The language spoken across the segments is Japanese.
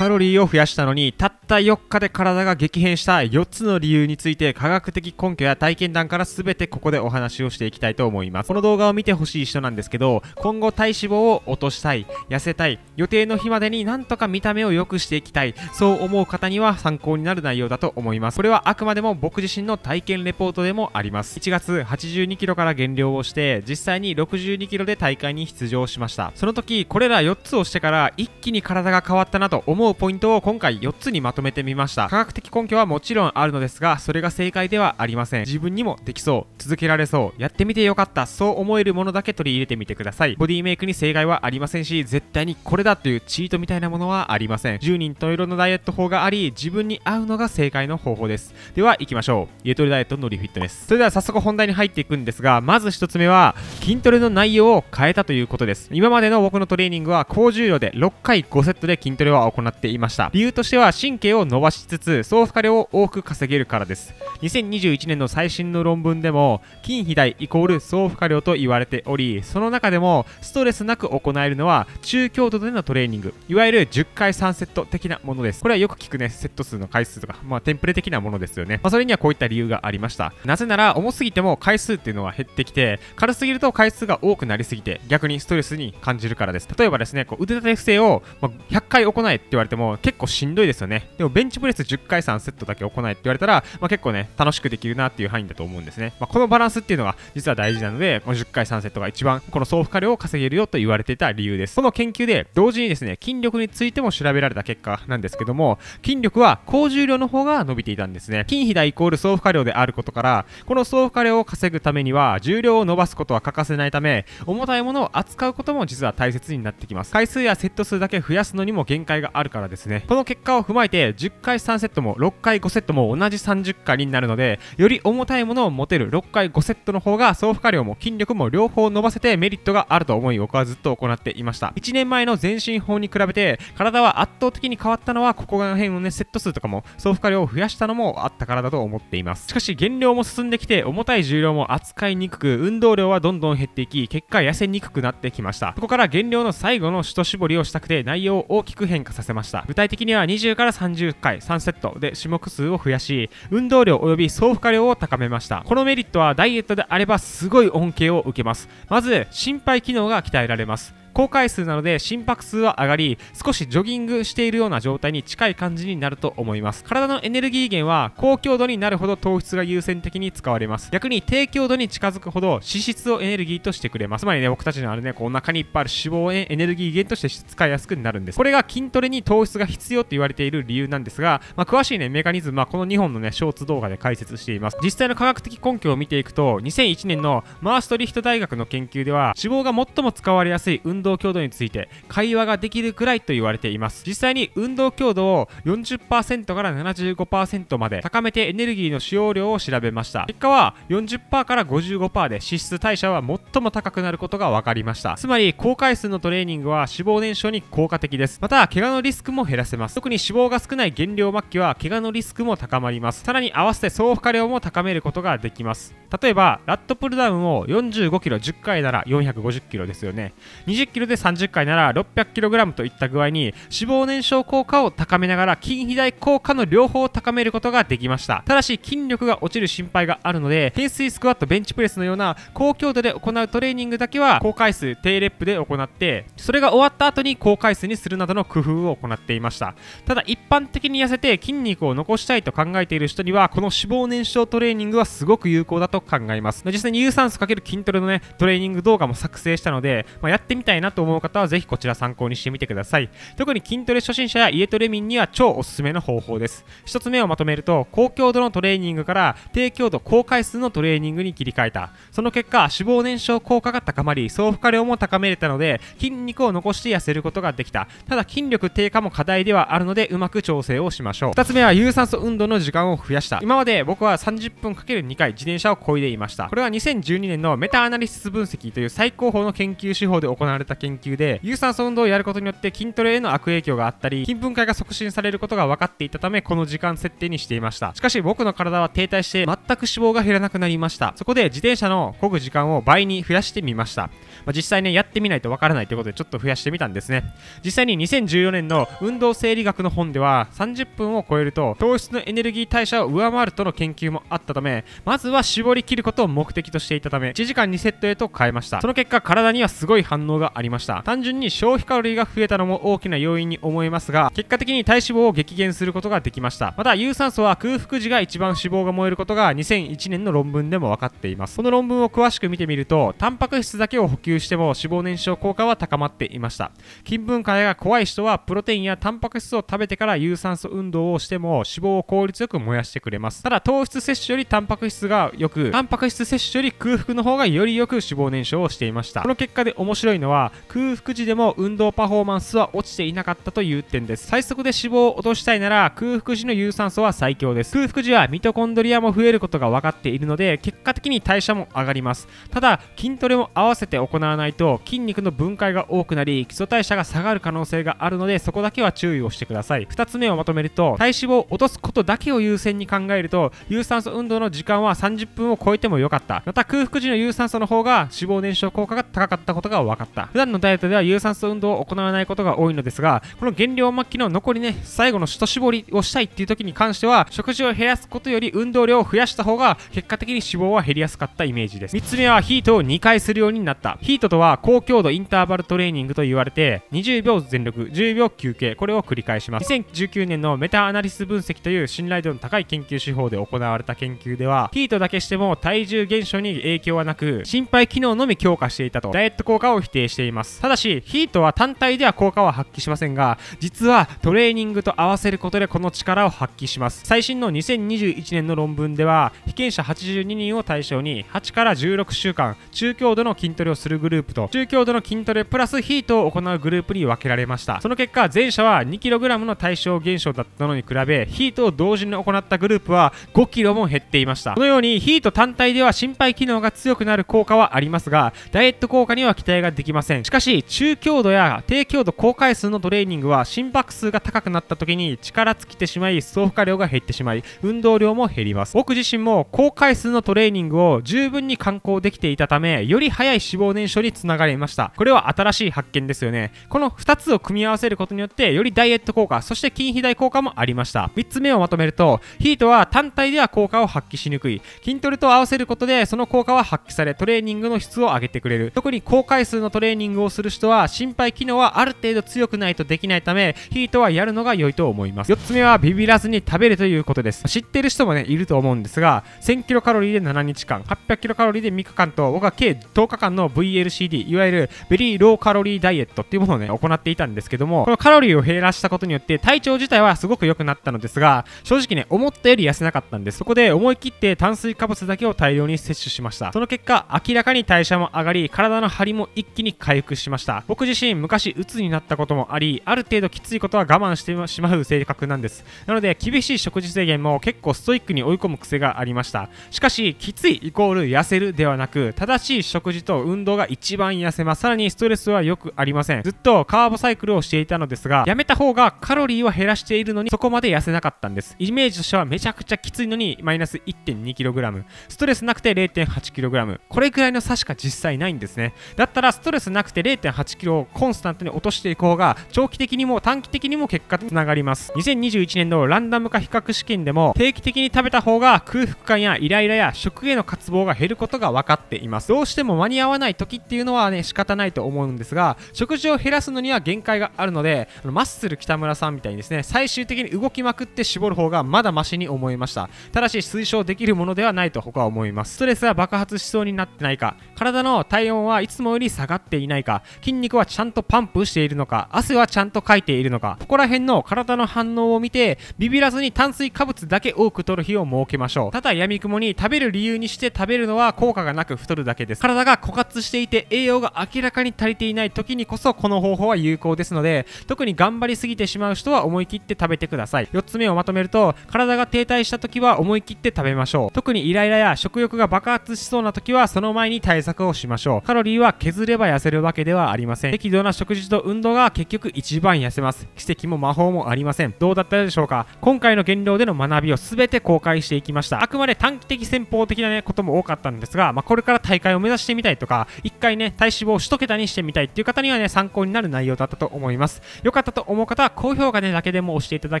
カロリーを増やしたのにたった4日で体が激変した4つの理由について科学的根拠や体験談から全てここでお話をしていきたいと思います。この動画を見てほしい人なんですけど今後体脂肪を落としたい痩せたい予定の日までになんとか見た目を良くしていきたいそう思う方には参考になる内容だと思います。これはあくまでも僕自身の体験レポートでもあります。1月8 2キロから減量をして実際に6 2キロで大会に出場しました。その時これら4つをしてから一気に体が変わったなと思うポイントを今回4つにまとめてみました。科学的根拠はもちろんあるのですがそれが正解ではありません。自分にもできそう。続けられそう。やってみてよかった。そう思えるものだけ取り入れてみてください。ボディメイクに正解はありませんし絶対にこれだというチートみたいなものはありません。10人と色のダイエット法があり自分に合うのが正解の方法です。では行きましょう。家トレダイエットのリフィットです。それでは早速本題に入っていくんですがまず1つ目は筋トレの内容を変えたということです。今までの僕のトレーニングは高重量で6回5セットで筋トレを行っていました。理由としては神経を伸ばしつつ総負荷量を多く稼げるからです。2021年の最新の論文でも筋肥大イコール総負荷量と言われておりその中でもストレスなく行えるのは中強度でのトレーニング。いわゆる10回3セット的なものです。これはよく聞くねセット数の回数とかまあテンプレ的なものですよね、まあ、それにはこういった理由がありました。なぜなら重すぎても回数っていうのは減ってきて軽すぎると回数が多くなりすぎて逆にストレスに感じるからです。例えばですねこう腕立て伏せを、ま、100回行えって言われても結構しんどいですよね。でもベンチプレス10回3セットだけ行えって言われたら、まあ、結構ね楽しくできるなっていう範囲だと思うんですね、まあ、このバランスっていうのが実は大事なのでこの10回3セットが一番この総負荷量を稼げるよと言われていた理由です。この研究で同時にですね筋力についても調べられた結果なんですけども筋力は高重量の方が伸びていたんですね。筋肥大イコール総負荷量であることからこの総負荷量を稼ぐためには重量を伸ばすことは欠かせないため重たいものを扱うことも実は大切になってきます。回数やセット数だけ増やすのにも限界があるからですね。この結果を踏まえて10回3セットも6回5セットも同じ30回になるのでより重たいものを持てる6回5セットの方が総負荷量も筋力も両方伸ばせてメリットがあると思い僕はずっと行っていました。1年前の全身法に比べて体は圧倒的に変わったのはここら辺のねセット数とかも総負荷量を増やしたのもあったからだと思っています。しかし減量も進んできて重たい重量も扱いにくく運動量はどんどん減っていき結果痩せにくくなってきました。ここから減量の最後の一絞りをしたくて内容を大きく変化させました。具体的には20から30回3セットで種目数を増やし運動量及び総負荷量を高めました。このメリットはダイエットであればすごい恩恵を受けます。まず心肺機能が鍛えられます。高回数なので心拍数は上がり少しジョギングしているような状態に近い感じになると思います。体のエネルギー源は高強度になるほど糖質が優先的に使われます。逆に低強度に近づくほど脂質をエネルギーとしてくれます。つまりね僕たちのあるねこうお腹にいっぱいある脂肪をエネルギー源として使いやすくなるんです。これが筋トレに糖質が必要と言われている理由なんですが、まあ、詳しいねメカニズムはこの2本のねショーツ動画で解説しています。実際の科学的根拠を見ていくと2001年のマーストリヒト大学の研究では脂肪が最も使われやすい運動動強度について会話ができるくらいと言われています。実際に運動強度を40%から75%まで高めてエネルギーの使用量を調べました。結果は40%から55%で脂質代謝は最も高くなることが分かりました。つまり高回数のトレーニングは脂肪燃焼に効果的です。また怪我のリスクも減らせます。特に脂肪が少ない減量末期は怪我のリスクも高まります。さらに合わせて総負荷量も高めることができます。例えばラットプルダウンを45キロ10回なら450キロですよね。20キロで30回なら 600kg といった具合に脂肪燃焼効果を高めながら筋肥大効果の両方を高めることができました。ただし筋力が落ちる心配があるので懸垂スクワットベンチプレスのような高強度で行うトレーニングだけは高回数低レップで行ってそれが終わった後に高回数にするなどの工夫を行っていました。ただ一般的に痩せて筋肉を残したいと考えている人にはこの脂肪燃焼トレーニングはすごく有効だと考えます。実際に有酸素かける筋トレのねトレーニング動画も作成したので、まあ、やってみたいいなと思う方はぜひこちら参考にしてみてください。特に筋トレ初心者や家トレ民には超おすすめの方法です。1つ目をまとめると高強度のトレーニングから低強度高回数のトレーニングに切り替えた。その結果脂肪燃焼効果が高まり総負荷量も高めれたので筋肉を残して痩せることができた。ただ筋力低下も課題ではあるのでうまく調整をしましょう。2つ目は有酸素運動の時間を増やした。今まで僕は30分 ×2 回自転車を漕いでいました。これは2012年のメタアナリシス分析という最高峰の研究手法で行われたた研究で有酸素運動をやることによって筋トレへの悪影響があったり筋分解が促進されることが分かっていたためこの時間設定にしていましたしかし僕の体は停滞して全く脂肪が減らなくなりましたそこで自転車の漕ぐ時間を倍に増やしてみましたまあ、実際ね、やってみないとわからないということでちょっと増やしてみたんですね。実際に2014年の運動生理学の本では30分を超えると糖質のエネルギー代謝を上回るとの研究もあったため、まずは絞り切ることを目的としていたため、1時間2セットへと変えました。その結果、体にはすごい反応がありました。単純に消費カロリーが増えたのも大きな要因に思えますが、結果的に体脂肪を激減することができました。また、有酸素は空腹時が一番脂肪が燃えることが2001年の論文でも分かっています。この論文を詳しく見てみると、タンパク質だけを補給しても脂肪燃焼効果は高まっていました筋分解が怖い人はプロテインやタンパク質を食べてから有酸素運動をしても脂肪を効率よく燃やしてくれますただ糖質摂取よりタンパク質がよくタンパク質摂取より空腹の方がよりよく脂肪燃焼をしていましたこの結果で面白いのはは空腹時でも運動パフォーマンスは落ちていなかったという点です。最速で脂肪を落としたいなら空腹時の有酸素は最強です。空腹時はミトコンドリアも増えることが分かっているので結果的に代謝も上がります。ただ筋トレも合わせて行わないと筋肉の分解が多くなり基礎代謝が下がる可能性があるのでそこだけは注意をしてください。2つ目をまとめると体脂肪を落とすことだけを優先に考えると有酸素運動の時間は30分を超えてもよかった。また空腹時の有酸素の方が脂肪燃焼効果が高かったことが分かった。普段のダイエットでは有酸素運動を行わないことが多いのですがこの減量末期の残りね最後の一絞りをしたいっていう時に関しては食事を減らすことより運動量を増やした方が結果的に脂肪は減りやすかったイメージです。3つ目はヒートを2回するようになった。ヒートとは高強度インターバルトレーニングと言われて20秒全力10秒休憩。これを繰り返します。2019年のメタアナリス分析という信頼度の高い研究手法で行われた研究ではヒートだけしても体重減少に影響はなく心肺機能のみ強化していたと。ダイエット効果を否定しています。います。ただしヒートは単体では効果は発揮しませんが実はトレーニングと合わせることでこの力を発揮します。最新の2021年の論文では被験者82人を対象に8から16週間中強度の筋トレをするグループと中強度の筋トレプラスヒートを行うグループに分けられました。その結果前者は 2kg の対象減少だったのに比べヒートを同時に行ったグループは 5kg も減っていました。このようにヒート単体では心肺機能が強くなる効果はありますがダイエット効果には期待ができません。しかし中強度や低強度高回数のトレーニングは心拍数が高くなった時に力尽きてしまい総負荷量が減ってしまい運動量も減ります。僕自身も高回数のトレーニングを十分に観光できていたためより早い脂肪燃焼につながりました。これは新しい発見ですよね。この2つを組み合わせることによってよりダイエット効果そして筋肥大効果もありました。3つ目をまとめるとヒートは単体では効果を発揮しにくい。筋トレと合わせることでその効果は発揮されトレーニングの質を上げてくれる。特に高回数のトレーニングニングをする人は心肺機能はある程度強くないとできないためヒートはやるのが良いと思います。4つ目はビビらずに食べるということです。知ってる人もねいると思うんですが1000キロカロリーで7日間800キロカロリーで3日間と僕は計10日間の VLCD いわゆるベリーローカロリーダイエットっていうものをね行っていたんですけどもこのカロリーを減らしたことによって体調自体はすごく良くなったのですが正直ね思ったより痩せなかったんです。そこで思い切って炭水化物だけを大量に摂取しました。その結果明らかに代謝も上がり体の張りも一気に回回復しました。僕自身昔鬱になったこともありある程度きついことは我慢してしまう性格なんです。なので厳しい食事制限も結構ストイックに追い込む癖がありました。しかしきついイコール痩せるではなく正しい食事と運動が一番痩せます。さらにストレスはよくありません。ずっとカーボサイクルをしていたのですがやめた方がカロリーは減らしているのにそこまで痩せなかったんです。イメージとしてはめちゃくちゃきついのにマイナス 1.2kg ストレスなくて 0.8kg これくらいの差しか実際ないんですね。だったらストレスななくて 0.8kg をコンスタントに落としていく方が長期的にも短期的にも結果につながります。2021年のランダム化比較試験でも定期的に食べた方が空腹感やイライラや食への渇望が減ることが分かっています。どうしても間に合わない時っていうのはね仕方ないと思うんですが食事を減らすのには限界があるのでマッスル北村さんみたいにですね最終的に動きまくって絞る方がまだマシに思いました。ただし推奨できるものではないと他は思います。ストレスは爆発しそうになってないか。体の体温はいつもより下がっていないか筋肉はちゃんとパンプしているのか汗はちゃんとかいているのかここら辺の体の反応を見てビビらずに炭水化物だけ多く取る日を設けましょう。ただ闇雲に食べる理由にして食べるのは効果がなく太るだけです。体が枯渇していて栄養が明らかに足りていない時にこそこの方法は有効ですので特に頑張りすぎてしまう人は思い切って食べてください。4つ目をまとめると体が停滞した時は思い切って食べましょう。特にイライラや食欲が爆発しそうな時はその前に対策策をしましょう。カロリーは削れば痩せるわけではありません。適度な食事と運動が結局一番痩せます。奇跡も魔法もありません。どうだったでしょうか？今回の減量での学びを全て公開していきました。あくまで短期的戦法的なねことも多かったんですが、まあ、これから大会を目指してみたいとか一回ね体脂肪を1桁にしてみたいっていう方にはね参考になる内容だったと思います。よかったと思う方は高評価ねだけでも押していただ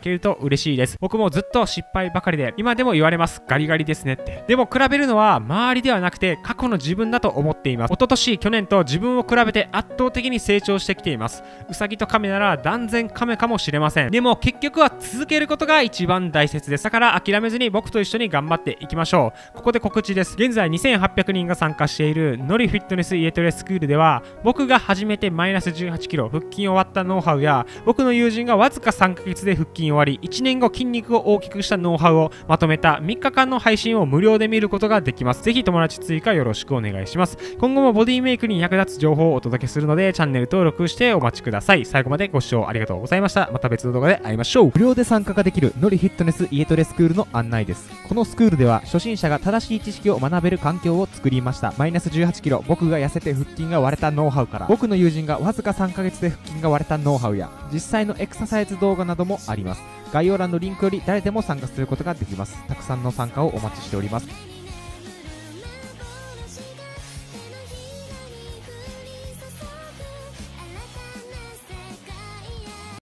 けると嬉しいです。僕もずっと失敗ばかりで今でも言われます。ガリガリですねって。でも比べるのは周りではなくて過去の自分だと思っています。一昨年去年と自分を比べて圧倒的に成長してきています。うさぎと亀なら断然亀かもしれません。でも結局は続けることが一番大切です。だから諦めずに僕と一緒に頑張っていきましょう。ここで告知です。現在2800人が参加しているノリフィットネスイエトレスクールでは僕が初めてマイナス18キロ腹筋を割ったノウハウや僕の友人がわずか3ヶ月で腹筋終わり1年後筋肉を大きくしたノウハウをまとめた3日間の配信を無料で見ることができます。ぜひ友達追加よろしくお願いします。今後もボディメイクに役立つ情報をお届けするのでチャンネル登録してお待ちください。最後までご視聴ありがとうございました。また別の動画で会いましょう。無料で参加ができるノリフィットネスイエトレスクールの案内です。このスクールでは初心者が正しい知識を学べる環境を作りました。マイナス18キロ。僕が痩せて腹筋が割れたノウハウから。僕の友人がわずか3ヶ月で腹筋が割れたノウハウや実際のエクササイズ動画などもあります。概要欄のリンクより誰でも参加することができます。たくさんの参加をお待ちしております。